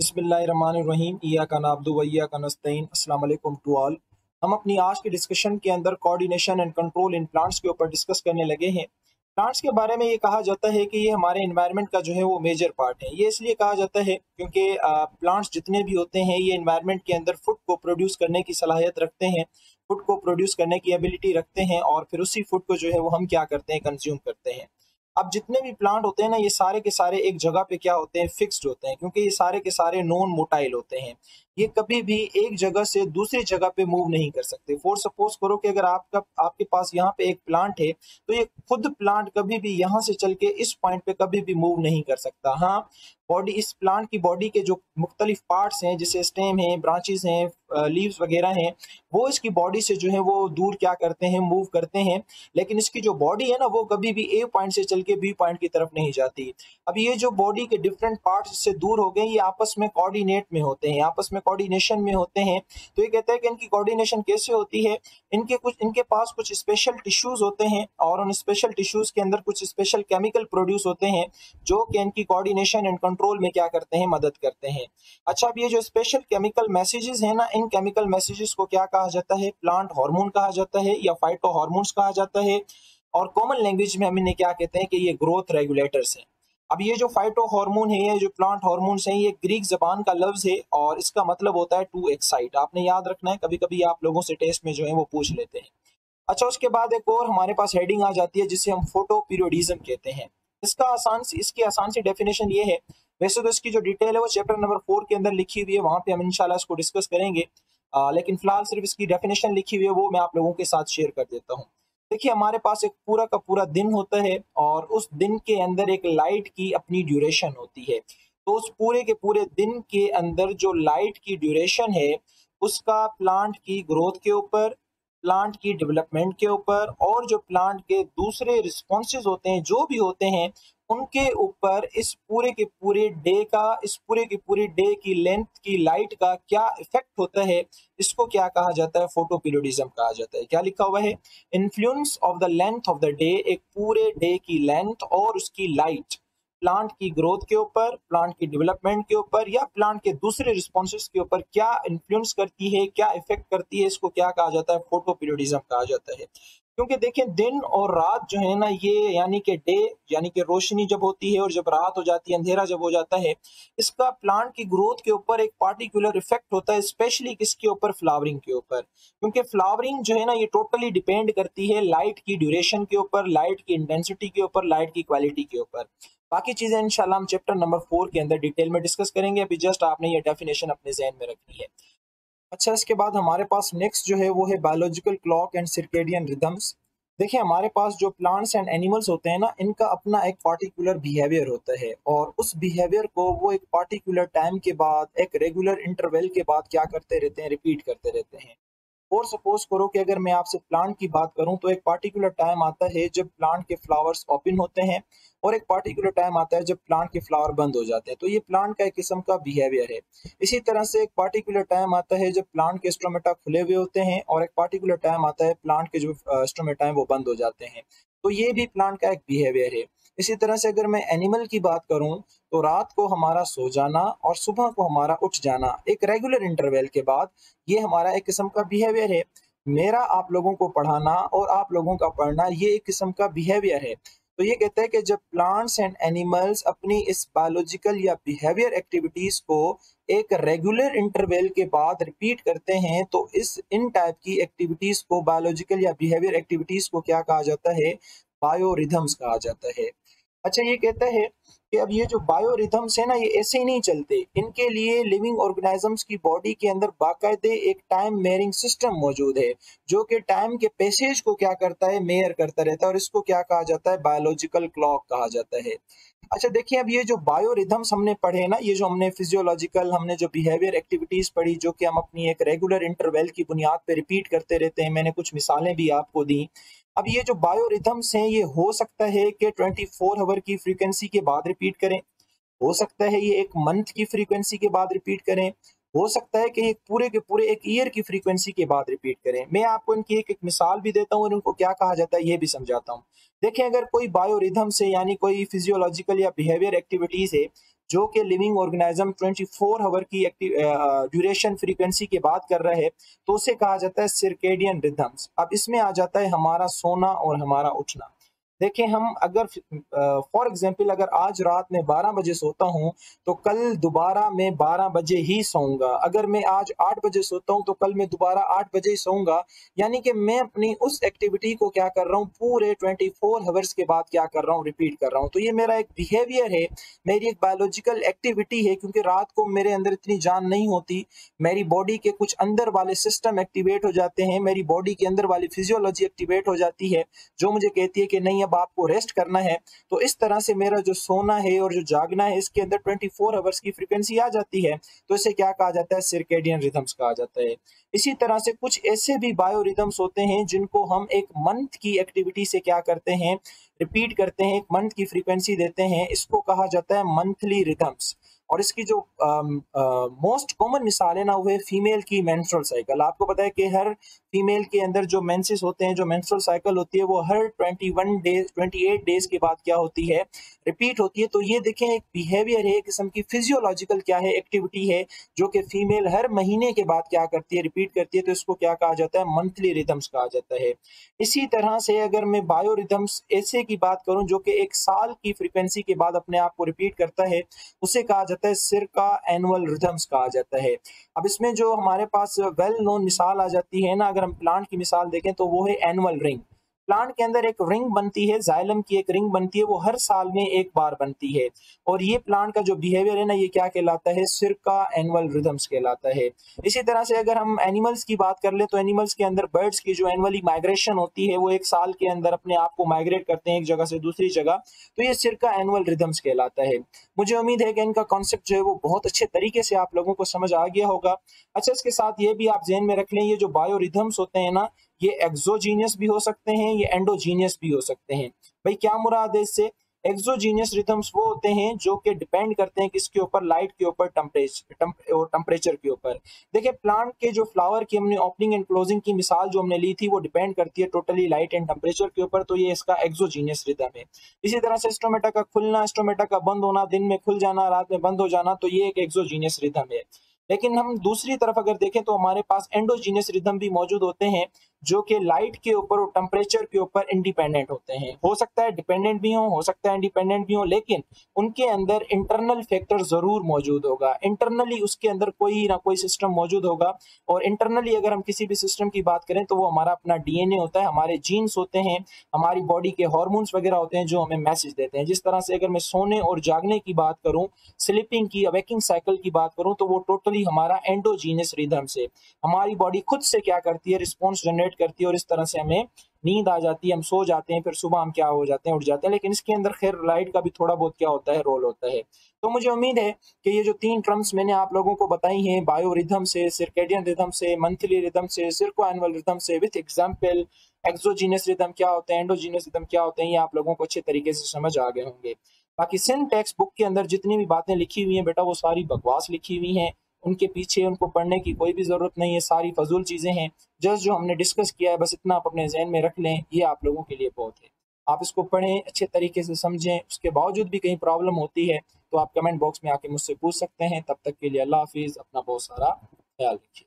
बसमीम या का नाबदु वैया का नस्तीन अल्लाम टू ऑल। हम अपनी आज के डिस्कशन के अंदर coordination and control in plants के ऊपर डिस्कस करने लगे हैं। प्लांट्स के बारे में ये कहा जाता है कि ये हमारे इन्वायरमेंट का जो है वो मेजर पार्ट है। ये इसलिए कहा जाता है क्योंकि प्लांट्स जितने भी होते हैं, ये इन्वायरमेंट के अंदर फ़ूड को प्रोड्यूस करने की सलाहियत रखते हैं फ़ूड को प्रोड्यूस करने की एबिलिटी रखते हैं और फिर उसी फ़ूड को जो है वो हम क्या करते हैं कंज्यूम करते हैं। अब जितने भी प्लांट होते हैं ना, ये सारे के सारे एक जगह पे क्या होते हैं फिक्स्ड होते हैं, क्योंकि ये सारे के सारे नॉन मोटाइल होते हैं। ये कभी भी एक जगह से दूसरी जगह पे मूव नहीं कर सकते। फॉर सपोज़ करो कि अगर आपका आपके पास यहाँ पे एक प्लांट है तो ये खुद प्लांट कभी भी यहाँ से चल के इस पॉइंट पे कभी भी मूव नहीं कर सकता। हाँ बॉडी इस प्लांट की बॉडी के जो मुख्तलिफ़ पार्ट्स हैं, जैसे स्टेम हैं ब्रांचेस हैं लीव्स वगैरह हैं, वो इसकी बॉडी से जो है वो दूर क्या करते हैं मूव करते हैं, लेकिन इसकी जो बॉडी है ना, वो कभी भी ए पॉइंट से चल के बी पॉइंट की तरफ़ नहीं जाती। अब ये जो बॉडी के डिफरेंट पार्ट से दूर हो गए, ये आपस में कोऑर्डिनेट में होते हैं, आपस में कोऑर्डिनेशन में होते हैं। तो ये कहते हैं कि इनकी कोऑर्डिनेशन कैसे होती है? इनके कुछ, इनके पास कुछ स्पेशल टिश्यूज होते हैं और उन स्पेशल टिश्यूज के अंदर कुछ स्पेशल केमिकल प्रोड्यूस होते हैं जो कि इनकी कोऑर्डिनेशन एंड कंट्रोल में क्या करते हैं? मदद करते हैं। अच्छा अब ये जो स्पेशल केमिकल मैसेजेस हैं ना, इन केमिकल मैसेजेस को क्या कहा जाता है? प्लांट हार्मोन कहा जाता है या फाइटो हार्मोन्स कहा जाता है? और कॉमन लैंग्वेज में हम इन्हें क्या कहते हैं कि ये ग्रोथ रेगुलेटर्स हैं। अब ये जो फाइटो हार्मोन है ये जो प्लांट हार्मोन्स है ये ग्रीक जबान का लफ्ज है और इसका मतलब होता है टू एक्साइट आपने याद रखना है कभी कभी आप लोगों से टेस्ट में जो है वो पूछ लेते हैं। अच्छा उसके बाद एक और हमारे पास हेडिंग आ जाती है जिसे हम फ़ोटो पीरियोडिज्म कहते हैं। इसका आसान इसकी आसान सी डेफिनेशन ये है। वैसे तो इसकी जो डिटेल है वो चैप्टर नंबर फोर के अंदर लिखी हुई है वहाँ पे हम इंशाल्लाह इसको डिस्कस करेंगे। आ, लेकिन फ़िलहाल सिर्फ़ इसकी डेफिनेशन लिखी हुई है वो मैं आप लोगों के साथ शेयर कर देता हूँ। देखिए, हमारे पास एक पूरा का पूरा दिन होता है और उस दिन के अंदर एक लाइट की अपनी ड्यूरेशन होती है। तो उस पूरे के पूरे दिन के अंदर जो लाइट की ड्यूरेशन है, उसका प्लांट की ग्रोथ के ऊपर प्लांट की डेवलपमेंट के ऊपर और जो प्लांट के दूसरे रिस्पॉन्सेज होते हैं, जो भी होते हैं उनके ऊपर इस पूरे के पूरे डे का, इस पूरे के पूरे डे की लेंथ की लाइट का क्या इफ़ेक्ट होता है, इसको क्या कहा जाता है? फ़ोटो कहा जाता है। क्या लिखा हुआ है? Influence of the length of the day, एक पूरे डे की लेंथ और उसकी लाइट। प्लांट की ग्रोथ के ऊपर, प्लांट की डेवलपमेंट के ऊपर या प्लांट के दूसरे रिस्पॉन्सेस के ऊपर क्या इन्फ्लुएंस करती है, क्या इफ़ेक्ट करती है, इसको क्या कहा जाता है? फ़ोटो पीरियडिज्म कहा जाता है। क्योंकि देखें दिन और रात जो है ना, ये यानी कि डे यानी कि रोशनी जब होती है और जब रात हो जाती है, अंधेरा जब हो जाता है, इसका प्लांट की ग्रोथ के ऊपर एक पार्टिकुलर इफ़ेक्ट होता है स्पेशली किसके ऊपर? फ्लावरिंग के ऊपर। क्योंकि फ्लावरिंग जो है ना, ये टोटली डिपेंड करती है लाइट की ड्यूरेशन के ऊपर लाइट की इंटेंसिटी के ऊपर लाइट की क्वालिटी के ऊपर। बाकी चीज़ें इंशाल्लाह हम चैप्टर नंबर फोर के अंदर डिटेल में डिस्कस करेंगे। अभी जस्ट आपने ये डेफिनेशन अपने जहन में रखनी है। अच्छा इसके बाद हमारे पास नेक्स्ट जो है वो है biological clock and circadian rhythms देखिए, हमारे पास जो प्लांट्स एंड एनिमल्स होते हैं ना, इनका अपना एक पार्टिकुलर बिहेवियर होता है। और उस बिहेवियर को वो एक पार्टिकुलर टाइम के बाद, एक रेगुलर इंटरवल के बाद क्या करते रहते हैं रिपीट करते रहते हैं। और सपोज़ करो कि अगर मैं आपसे प्लांट की बात करूँ तो एक पार्टिकुलर टाइम आता है जब प्लांट के फ्लावर्स ओपन होते हैं और एक पार्टिकुलर टाइम आता है जब प्लांट के फ्लावर बंद हो जाते हैं। तो ये प्लांट का एक किस्म का बिहेवियर है। इसी तरह से एक पार्टिकुलर टाइम आता है जब प्लांट के स्टोमेटा खुले हुए होते हैं और एक पार्टिकुलर टाइम आता है प्लांट के जो स्टोमेटा है वो बंद हो जाते हैं। तो ये भी प्लांट का एक बिहेवियर है। इसी तरह से अगर मैं एनिमल की बात करूँ तो रात को हमारा सो जाना और सुबह को हमारा उठ जाना एक रेगुलर इंटरवल के बाद ये हमारा एक किस्म का बिहेवियर है। मेरा आप लोगों को पढ़ाना और आप लोगों का पढ़ना ये एक किस्म का बिहेवियर है। तो ये कहते हैं कि जब प्लांट्स एंड एनिमल्स अपनी इस बायोलॉजिकल या बिहेवियर एक्टिविटीज़ को एक रेगुलर इंटरवल के बाद रिपीट करते हैं तो इस इन टाइप की एक्टिविटीज़ को बायोलॉजिकल या बिहेवियर एक्टिविटीज़ को क्या कहा जाता है? बायोरिथम्स कहा जाता है। अच्छा ये कहता है कि अब ये जो बायोरिथम्स है ना, ये ऐसे ही नहीं चलते। इनके लिए लिविंग ऑर्गेनिजम्स की बॉडी के अंदर बाकायदे एक टाइम मेयरिंग सिस्टम मौजूद है, जो कि टाइम के पैसेज को क्या करता है, मेयर करता रहता है और इसको क्या कहा जाता है बायोलॉजिकल क्लॉक कहा जाता है। अच्छा देखिए, अब ये जो बायोरिथम्स हमने पढ़े ना, ये जो हमने फिजियोलॉजिकल हमने जो बिहेवियर एक्टिविटीज़ पढ़ी, जो कि हम अपनी एक रेगुलर इंटरवल की बुनियाद पर रिपीट करते रहते हैं, मैंने कुछ मिसालें भी आपको दी। अब ये जो बायो रिथम्स हैं, ये हो सकता है कि 24 आवर की फ्रीक्वेंसी के बाद रिपीट करें। हो सकता है ये एक मंथ की फ्रीक्वेंसी के बाद रिपीट करें। हो सकता है कि पूरे के पूरे एक ईयर की फ्रीक्वेंसी के बाद रिपीट करें। मैं आपको इनकी एक, एक मिसाल भी देता हूँ और इनको क्या कहा जाता है ये भी समझाता हूँ। देखें अगर कोई बायोरिथम से यानी कोई फिजियोलॉजिकल या बिहेवियर एक्टिविटीज़ है जो कि लिविंग ऑर्गेनिज्म 24 आवर की ड्यूरेशन फ्रीक्वेंसी की बात कर रहे हैं तो उसे कहा जाता है सिरकेडियन रिदम्स अब इसमें आ जाता है हमारा सोना और हमारा उठना। देखें, हम अगर फॉर एग्जांपल अगर आज रात में 12 बजे सोता हूँ तो कल दोबारा मैं 12 बजे ही सोऊँगा। अगर मैं आज 8 बजे सोता हूँ तो कल मैं दोबारा 8 बजे ही सोऊँगा। यानी कि मैं अपनी उस एक्टिविटी को क्या कर रहा हूँ, पूरे 24 फोर आवर्स के बाद क्या कर रहा हूँ रिपीट कर रहा हूँ। तो ये मेरा एक बिहेवियर है, मेरी एक बायोलॉजिकल एक्टिविटी है, क्योंकि रात को मेरे अंदर इतनी जान नहीं होती। मेरी बॉडी के कुछ अंदर वाले सिस्टम एक्टिवेट हो जाते हैं, मेरी बॉडी के अंदर वाली फिजियोलॉजी एक्टिवेट हो जाती है, जो मुझे कहती है कि नहीं अब आपको रेस्ट करना है तो इस तरह से मेरा जो सोना है और जो जागना है, इसके अंदर 24 फोर आवर्स की फ्रीक्वेंसी आ जाती है। तो इसे क्या कहा जाता है? सिरकेडियन रिदम्स कहा जाता है। इसी तरह से कुछ ऐसे भी बायो रिदम्स होते हैं, जिनको हम एक मंथ की एक्टिविटी से क्या करते हैं रिपीट करते हैं, एक मंथ की फ्रीक्वेंसी देते हैं। इसको कहा जाता है मंथली रिदम्स और इसकी जो मोस्ट कॉमन मिसाल है ना, वो है फीमेल की मेंस्ट्रुअल साइकिल आपको पता है कि हर फीमेल के अंदर जो मेंसेस होते हैं, जो मेंस्ट्रुअल साइकिल होती है, वो हर 21 डेज़ 28 डेज़ के बाद क्या होती है? रिपीट होती है। तो ये देखें, एक बिहेवियर है किस्म की फिजियोलॉजिकल क्या है? एक्टिविटी है, जो कि फीमेल हर महीने के बाद क्या करती है? रिपीट करती है। तो इसको क्या कहा जाता है? मंथली रिदम्स कहा जाता है। इसी तरह से अगर मैं बायो रिदम्स ऐसे की बात करूँ, जो कि एक साल की फ्रिक्वेंसी के बाद अपने आप को रिपीट करता है, उसे कहा जाता है सिर का एनुअल रिदम्स कहा जाता है। अब इसमें जो हमारे पास वेल नोन मिसाल आ जाती है ना, अगर हम प्लांट की मिसाल देखें तो वो है एनुअल रिंग प्लांट के अंदर एक रिंग बनती है, जाइलम की एक रिंग बनती है, वो हर साल में एक बार बनती है। और ये प्लांट का जो बिहेवियर है ना, ये क्या कहलाता है? सिरका एनुअल रिदम्स कहलाता है। इसी तरह से अगर हम एनिमल्स की बात कर ले तो एनिमल्स के अंदर बर्ड्स की जो एनुअली माइग्रेशन होती है, वो एक साल के अंदर अपने आप को माइग्रेट करते हैं एक जगह से दूसरी जगह तो ये सिरका एनुअल रिदम्स कहलाता है। मुझे उम्मीद है कि इनका कॉन्सेप्ट जो है, वो बहुत अच्छे तरीके से आप लोगों को समझ आ गया होगा। अच्छा इसके साथ ये भी आप जहन में रख लें, ये जो बायो रिदम्स होते हैं ना ये एक्सोजीनियस भी हो सकते हैं, ये एंडोजीनियस भी हो सकते हैं। भाई, क्या मुराद है इससे? एक्सोजीनियस रिथम्स वो होते हैं जो कि डिपेंड करते हैं किसके ऊपर? लाइट के ऊपर टेम्परेचर टेम्परेचर के ऊपर। देखिए प्लांट के जो फ्लावर की हमने ओपनिंग एंड क्लोजिंग की मिसाल जो हमने ली थी, वो डिपेंड करती है टोटली लाइट एंड टेम्परेचर के ऊपर तो ये इसका एक्सोजीनियस रिदम है। इसी तरह से स्टोमेटा का खुलना स्टोमेटा का बंद होना, दिन में खुल जाना, रात में बंद हो जाना तो ये एक एक्सोजीनियस रिदम है। लेकिन हम दूसरी तरफ़ अगर देखें तो हमारे पास एंडोजीनियस रिदम भी मौजूद होते हैं जो कि लाइट के ऊपर और टेम्परेचर के ऊपर इंडिपेंडेंट होते हैं। हो सकता है डिपेंडेंट भी हो हो सकता है इंडिपेंडेंट भी हो, लेकिन उनके अंदर इंटरनल फैक्टर ज़रूर मौजूद होगा। इंटरनली उसके अंदर कोई ना कोई सिस्टम मौजूद होगा और इंटरनली अगर हम किसी भी सिस्टम की बात करें तो वो हमारा अपना डीएनए होता है, हमारे जीन्स होते हैं, हमारी बॉडी के हॉर्मोन्स वगैरह होते हैं जो हमें मैसेज देते हैं। जिस तरह से अगर मैं सोने और जागने की बात करूँ स्लीपिंग की अवेकिंग साइकिल की बात करूँ तो वो टोटली हमारा एंडोजीनियस रिदम से, हमारी बॉडी खुद से क्या करती है रिस्पॉन्स जनरेट करती है और इस तरह से हमें नींद आ जाती है, हम सो जाते हैं, फिर सुबह हम क्या हो जाते हैं, उठ जाते हैं, लेकिन इसके अंदर खैर लाइट का भी थोड़ा बहुत क्या होता है रोल होता है। तो मुझे उम्मीद है कि ये जो तीन टर्म्स मैंने आप लोगों को बताई हैं बायो रिदम से सिरकेडियन रिदम से मंथली रिदम से सिरको एनुअल रिदम से विथ एग्ज़ाम्पल एक्सोजीनियस रिदम क्या होते हैं एंडोजीनियस रिदम क्या होते हैं, ये आप लोगों को अच्छे तरीके से समझ आ गए होंगे। बाकी सिन टेक्स्ट बुक के अंदर जितनी भी बातें लिखी हुई हैं, बेटा वो सारी बकवास लिखी हुई हैं। उनके पीछे उनको पढ़ने की कोई भी ज़रूरत नहीं है, सारी फजूल चीज़ें हैं। जस्ट जो हमने डिस्कस किया है, बस इतना आप अपने जहन में रख लें, ये आप लोगों के लिए बहुत है। आप इसको पढ़ें, अच्छे तरीके से समझें, उसके बावजूद भी कहीं प्रॉब्लम होती है तो आप कमेंट बॉक्स में आके मुझसे पूछ सकते हैं। तब तक के लिए अल्लाह हाफिज़, अपना बहुत सारा ख्याल रखिए।